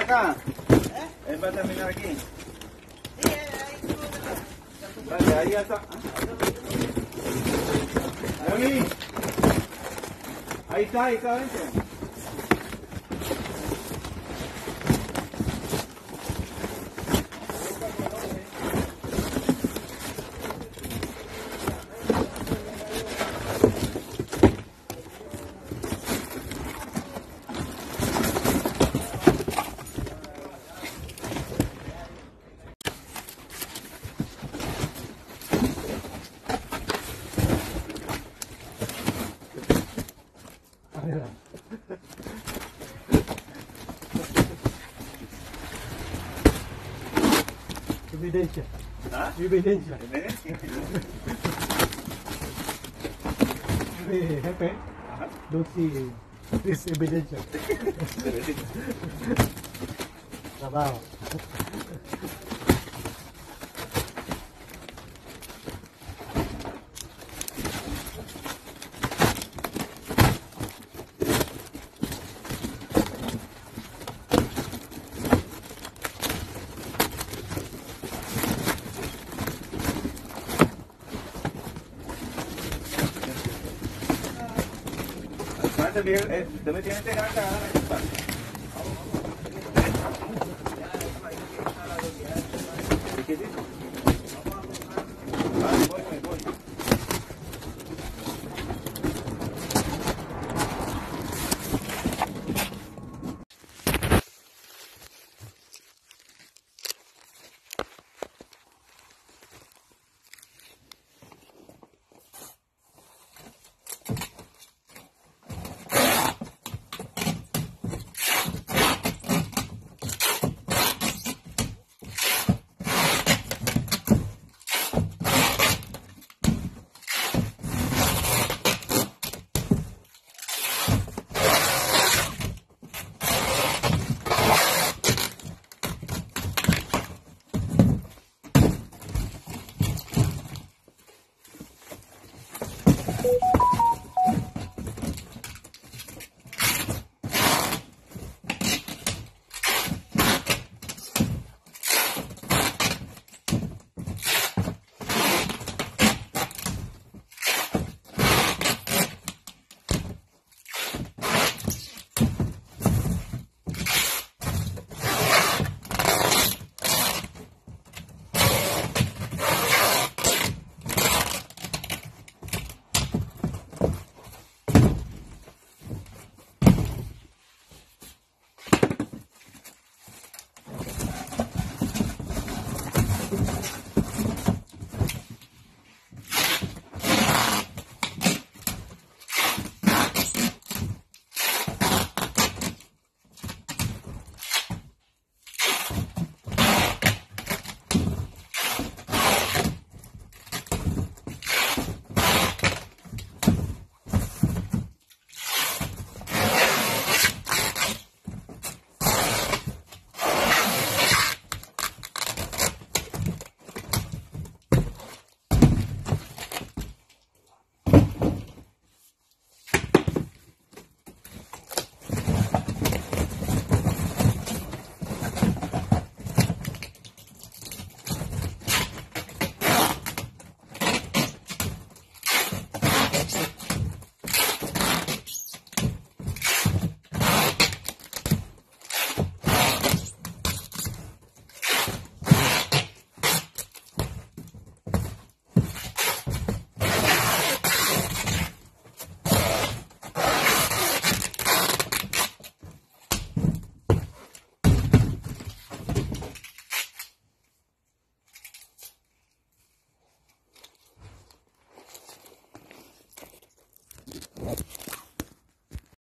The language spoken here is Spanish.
acá. ¿Eh? Él va a terminar aquí. Sí, ahí. Vale, ahí está. Ahí está, ahí está, vente. Jubidensia. Ha? Jubidensia. Jubidensia. Jubidensia. Apa? Dosi. This evidence. Sabar. grande, Miguel. Eh, tiene